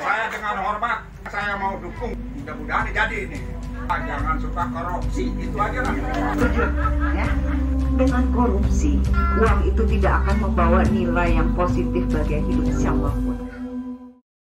Saya dengan hormat, saya mau dukung. Mudah-mudahan jadi ini. Ah, jangan suka korupsi, itu aja lah. Setuju. Dengan korupsi, uang itu tidak akan membawa nilai yang positif bagi hidup siapa pun.